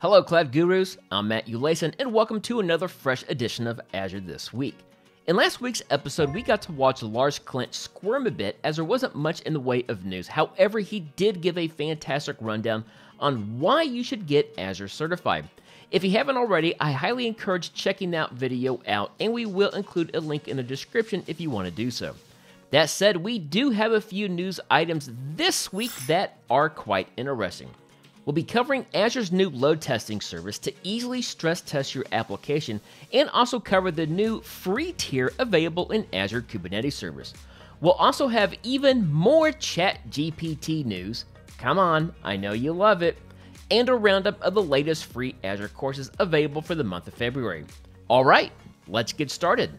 Hello, Cloud Gurus. I'm Matt Ulasien, and welcome to another fresh edition of Azure This Week. In last week's episode, we got to watch Lars Klint squirm a bit as there wasn't much in the way of news. However, he did give a fantastic rundown on why you should get Azure certified. If you haven't already, I highly encourage checking that video out, and we will include a link in the description if you want to do so. That said, we do have a few news items this week that are quite interesting. We'll be covering Azure's new load testing service to easily stress test your application and also cover the new free tier available in Azure Kubernetes Service. We'll also have even more ChatGPT news. Come on, I know you love it. And a roundup of the latest free Azure courses available for the month of February. All right, let's get started.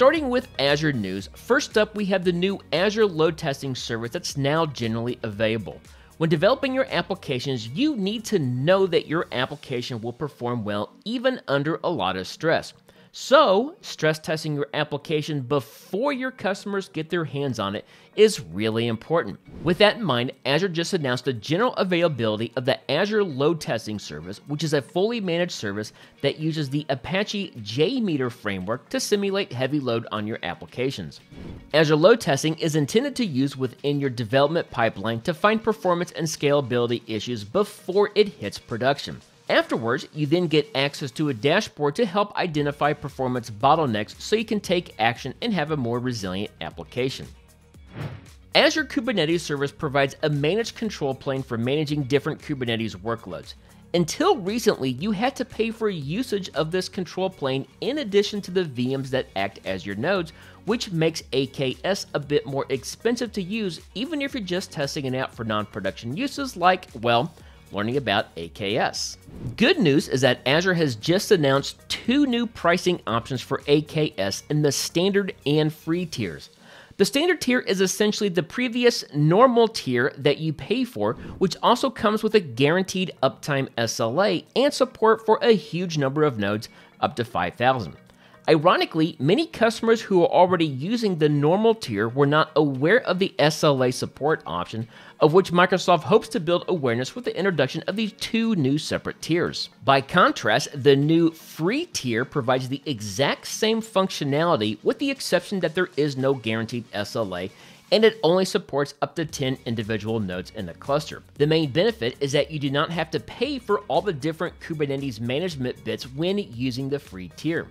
Starting with Azure news, first up we have the new Azure load testing service that's now generally available. When developing your applications, you need to know that your application will perform well even under a lot of stress. So, stress testing your application before your customers get their hands on it is really important. With that in mind, Azure just announced the general availability of the Azure Load Testing Service, which is a fully managed service that uses the Apache JMeter framework to simulate heavy load on your applications. Azure Load Testing is intended to use within your development pipeline to find performance and scalability issues before it hits production. Afterwards, you then get access to a dashboard to help identify performance bottlenecks so you can take action and have a more resilient application. Azure Kubernetes Service provides a managed control plane for managing different Kubernetes workloads. Until recently, you had to pay for usage of this control plane in addition to the VMs that act as your nodes, which makes AKS a bit more expensive to use even if you're just testing it out for non production uses like, well, learning about AKS. Good news is that Azure has just announced two new pricing options for AKS in the standard and free tiers. The standard tier is essentially the previous normal tier that you pay for, which also comes with a guaranteed uptime SLA and support for a huge number of nodes, up to 5,000. Ironically, many customers who are already using the normal tier were not aware of the SLA support option, of which Microsoft hopes to build awareness with the introduction of these two new separate tiers. By contrast, the new free tier provides the exact same functionality with the exception that there is no guaranteed SLA and it only supports up to 10 individual nodes in the cluster. The main benefit is that you do not have to pay for all the different Kubernetes management bits when using the free tier.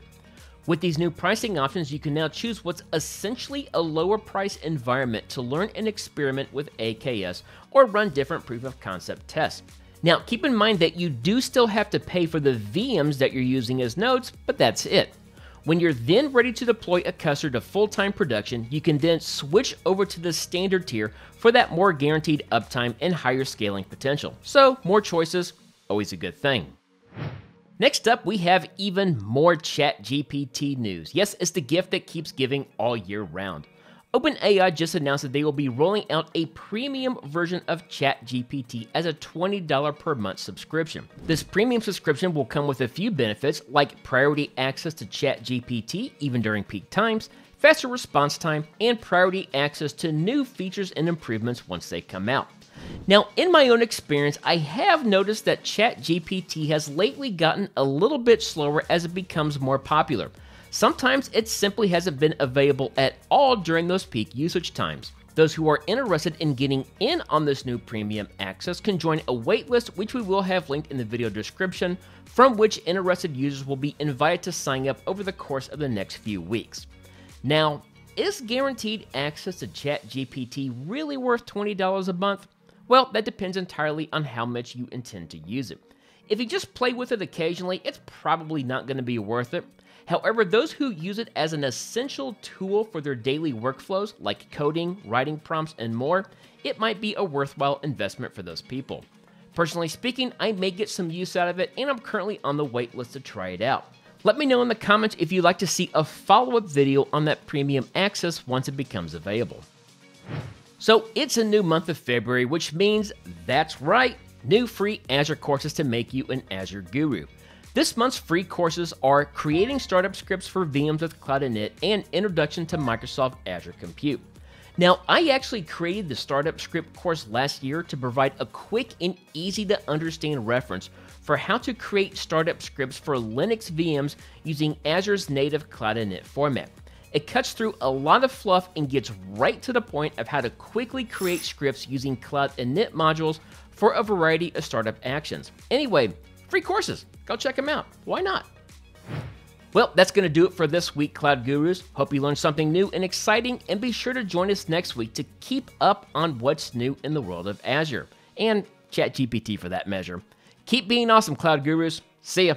With these new pricing options, you can now choose what's essentially a lower price environment to learn and experiment with AKS or run different proof of concept tests. Now, keep in mind that you do still have to pay for the VMs that you're using as nodes, but that's it. When you're then ready to deploy a customer to full time production, you can then switch over to the standard tier for that more guaranteed uptime and higher scaling potential. So, more choices, always a good thing. Next up, we have even more ChatGPT news. Yes, it's the gift that keeps giving all year round. OpenAI just announced that they will be rolling out a premium version of ChatGPT as a $20 per month subscription. This premium subscription will come with a few benefits like priority access to ChatGPT even during peak times, faster response time, and priority access to new features and improvements once they come out. Now, in my own experience, I have noticed that ChatGPT has lately gotten a little bit slower as it becomes more popular. Sometimes it simply hasn't been available at all during those peak usage times. Those who are interested in getting in on this new premium access can join a waitlist, which we will have linked in the video description, from which interested users will be invited to sign up over the course of the next few weeks. Now, is guaranteed access to ChatGPT really worth $20 a month? Well, that depends entirely on how much you intend to use it. If you just play with it occasionally, it's probably not going to be worth it. However, those who use it as an essential tool for their daily workflows, like coding, writing prompts, and more, it might be a worthwhile investment for those people. Personally speaking, I may get some use out of it, and I'm currently on the waitlist to try it out. Let me know in the comments if you'd like to see a follow up video on that premium access once it becomes available. So it's a new month of February, which means that's right, new free Azure courses to make you an Azure guru. This month's free courses are Creating Startup Scripts for VMs with Cloud Init and Introduction to Microsoft Azure Compute. Now, I actually created the Startup Script course last year to provide a quick and easy to understand reference for how to create startup scripts for Linux VMs using Azure's native Cloud Init format. It cuts through a lot of fluff and gets right to the point of how to quickly create scripts using Cloud Init modules for a variety of startup actions. Anyway, free courses. Go check them out. Why not? Well, that's going to do it for this week, Cloud Gurus. Hope you learned something new and exciting, and be sure to join us next week to keep up on what's new in the world of Azure and ChatGPT for that measure. Keep being awesome, Cloud Gurus. See ya.